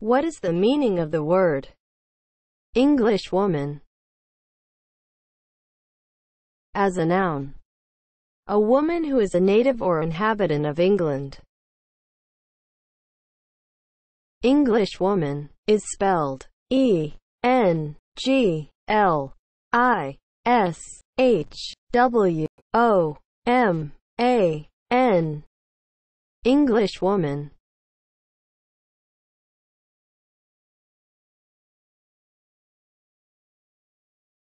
What is the meaning of the word "English woman" As a noun, a woman who is a native or inhabitant of England. English woman is spelled E N G L I S H W O M A N. English woman.